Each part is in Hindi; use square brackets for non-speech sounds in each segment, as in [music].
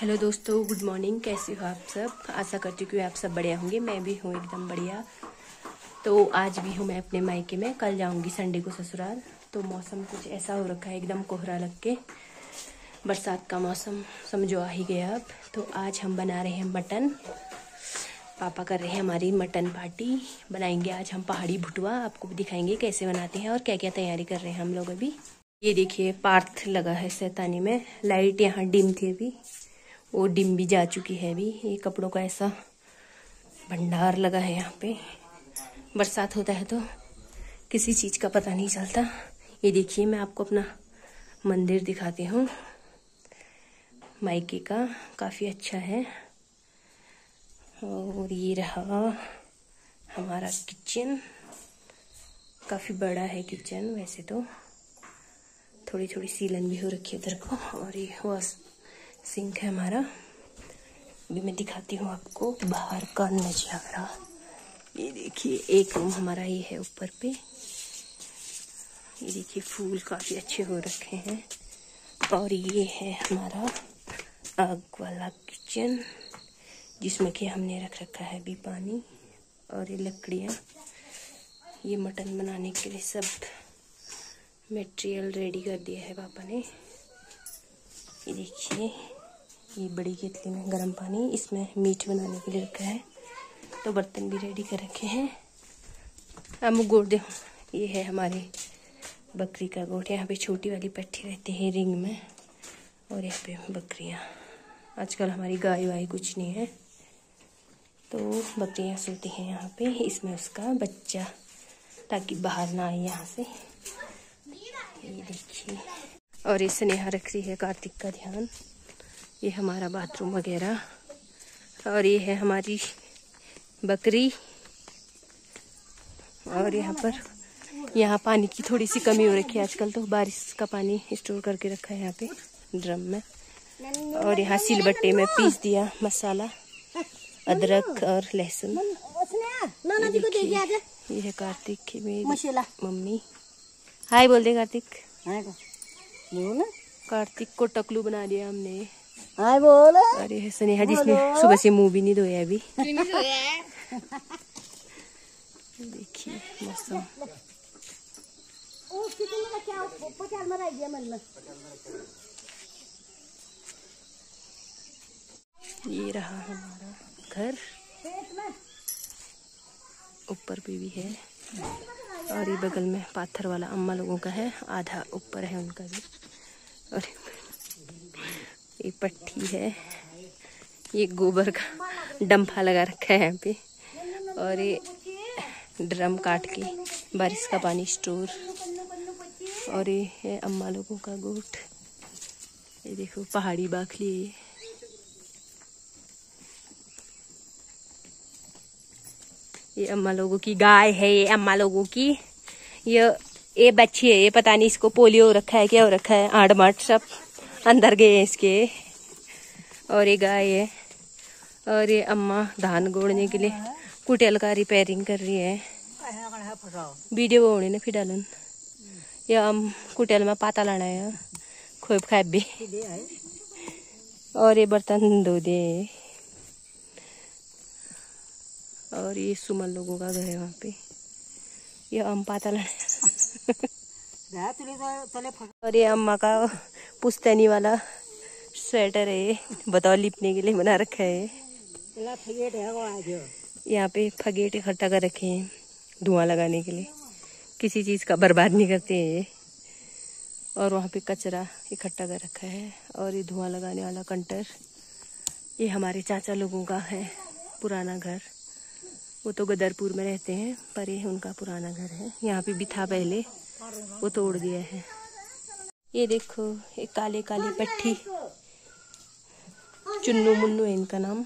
हेलो दोस्तों, गुड मॉर्निंग। कैसे हो आप सब? आशा करती हूँ कि आप सब बढ़िया होंगे। मैं भी हूँ एकदम बढ़िया। तो आज भी हूँ मैं अपने मायके में। कल जाऊँगी संडे को ससुराल। तो मौसम कुछ ऐसा हो रखा है, एकदम कोहरा लग के। बरसात का मौसम समझो आ ही गया अब। तो आज हम बना रहे हैं मटन। पापा कर रहे हैं हमारी मटन पार्टी। बनाएँगे आज हम पहाड़ी भुटवा। आपको भी दिखाएँगे कैसे बनाते हैं और क्या क्या तैयारी कर रहे हैं हम लोग अभी। ये देखिए, पार्थ लगा है सैतानी में। लाइट यहाँ डिम थी अभी वो डिम भी जा चुकी है अभी, ये कपड़ों का ऐसा भंडार लगा है यहाँ पे। बरसात होता है तो किसी चीज़ का पता नहीं चलता। ये देखिए, मैं आपको अपना मंदिर दिखाती हूँ। मायके का काफ़ी अच्छा है। और ये रहा हमारा किचन। काफ़ी बड़ा है किचन, वैसे तो। थोड़ी थोड़ी सीलन भी हो रखी है उधर को, और ये वॉश सिंक है हमारा। अभी मैं दिखाती हूँ आपको बाहर का नज़ारा। ये देखिए, एक रूम हमारा ये है ऊपर पे। ये देखिए, फूल काफ़ी अच्छे हो रखे हैं। और ये है हमारा आग वाला किचन, जिसमें कि हमने रख रखा है अभी पानी और ये लकड़ियाँ। ये मटन बनाने के लिए सब मटेरियल रेडी कर दिया है पापा ने। ये देखिए ये बड़ी केतली में गर्म पानी इसमें मीठ बनाने के लिए रखा है। तो बर्तन भी रेडी कर रखे हैं। अब दे ये है हमारे बकरी का गोट। यहाँ पे छोटी वाली पट्टी रहती है रिंग में, और यहाँ पे बकरियाँ। आजकल हमारी गाय वाय कुछ नहीं है। तो बकरियाँ सोती हैं यहाँ पे, इसमें उसका बच्चा, ताकि बाहर ना आए यहाँ से। ये देखिए। और ये स्नेहा रख रही है कार्तिक का ध्यान। ये हमारा बाथरूम वगैरह और ये है हमारी बकरी और यहाँ पर यहाँ पानी की थोड़ी सी कमी हो रखी है आजकल तो बारिश का पानी स्टोर करके रखा है यहाँ पे ड्रम में और यहाँ सिलबट्टे में पीस दिया मसाला अदरक और लहसुन। ये है कार्तिक की मेरी मम्मी। हाय बोल दे कार्तिक। कार्तिक को टकलू बना दिया हमने। हाय बोल। अरे है स्नेहा जिसने सुबह से मुँह भी नहीं धोया अभी। देखिए मौसम। ये रहा हमारा घर। ऊपर भी भी है। और ये बगल में पाथर वाला अम्मा लोगों का है। आधा ऊपर है उनका भी। और ये पट्टी है। ये गोबर का डंफा लगा रखा है यहाँ पे। और ये ड्रम काट के बारिश का पानी स्टोर। और ये है अम्मा लोगों का गोट। ये देखो, पहाड़ी बाखली है ये। अम्मा लोगों की गाय है, ये अम्मा लोगों की। ये ये बच्ची है, ये पता नहीं इसको पोलियो रखा है, क्या हो रखा है आठ माठ सब। अंदर गए हैं इसके। और ये गाय है। और ये अम्मा धान गोड़ने के लिए कुटेल का रिपेयरिंग कर रही है। वीडियो होने ने फिर डालन। ये हम कुटेल में पाता लाना है। खोप खाए भी। और ये बर्तन धो दे। और ये सुमन लोगों का घर है वहाँ पे। ये अम पाता लाना [laughs] और ये अम्मा का पुस्तैनी वाला। स्वेटर है बताओ लिपने के लिए बना रखा है। यहाँ पे फगेट इकट्ठा कर रखे हैं धुआँ लगाने के लिए। किसी चीज़ का बर्बाद नहीं करते हैं ये। और वहाँ पे कचरा इकट्ठा कर रखा है और ये धुआँ लगाने वाला कंटर ये हमारे चाचा लोगों का है पुराना घर। वो तो गदरपुर में रहते हैं पर ये उनका पुराना घर है। यहाँ पे भी था पहले वो तोड़ दिया है। ये देखो ये काले काले पट्टी। चुन्नू मुन्नू है इनका नाम।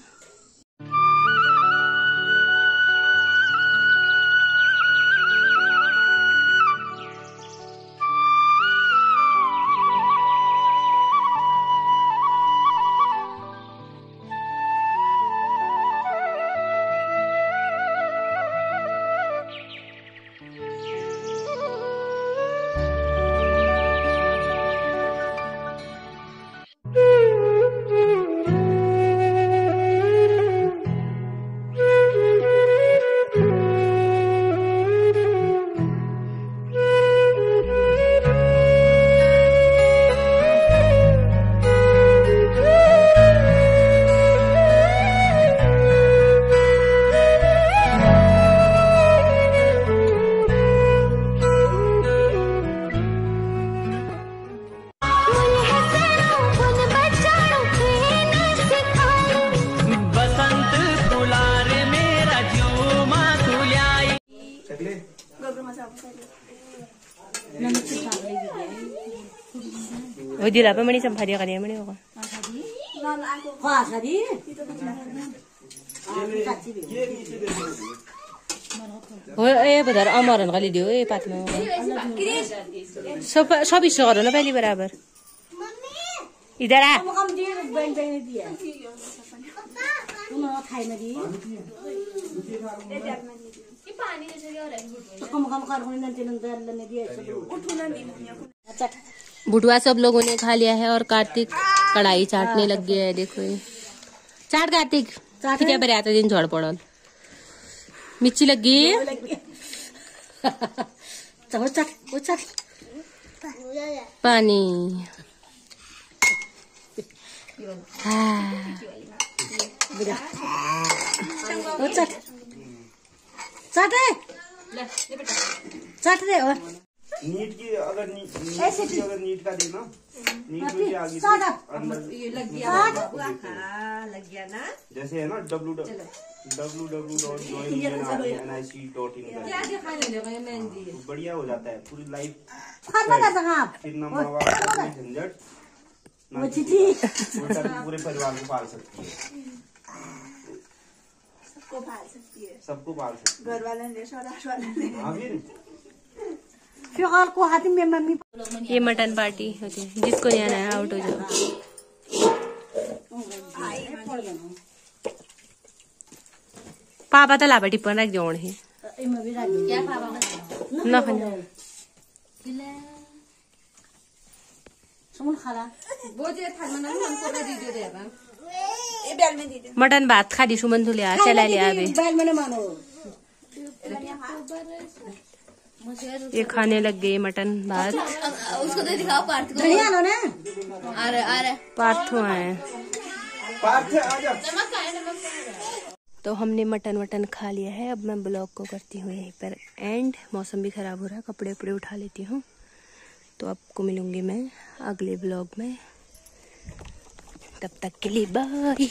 ඔය දිලා අපමණි සම්භාරිය කරේ මනේ ඔක. ආසදී? ඔය ඒ බදර අමාරන් ගලි දියෝ ඒ පාත්ම. සොප සොබි සොරන බැලි බරාබර්. ඉදරා. कम कम कर होने नंते अच्छा भुटुआ सब लोगों ने खा लिया है और कार्तिक कढ़ाई चाटने लग गया है देखो ये। चाट कार्तिक चाट किती बरे आता दिन झड पडल। मिरची लगी चलो चट वो चट चट चट रे चट रे ओ नीट की अगर नी, नीट की अगर नीट का देना नीट में क्या आगे सादा। अंदर चट जैसे है ना W W W dot join N I C dot in बढ़िया हो जाता है पूरी लाइफ फिर ना माँ बाप झंझट पूरे परिवार को पाल सकती है। सबको पाल सकती है। सबको पाल सकती घर वाले वाले ने। हाँ फिर? फिर को हाथ में मम्मी ये मटन पार्टी होती है जिसको नहीं आना है आउट हो जाओ। पापा त लाभा टिप्पण राख जाउँ है दे दे भात खाली सुमन तुले आ चला ये खाने लग गए मटन भात। बढ़िया लो ना। पार्थो आए। पार्थ आ जा। तो हमने मटन वटन खा लिया है। अब मैं ब्लॉग को करती हूँ यहीं पर एंड मौसम भी खराब हो रहा है कपड़े उपड़े उठा लेती हूँ। तो आपको मिलूँगी मैं अगले ब्लॉग में। तब तक के लिए बाय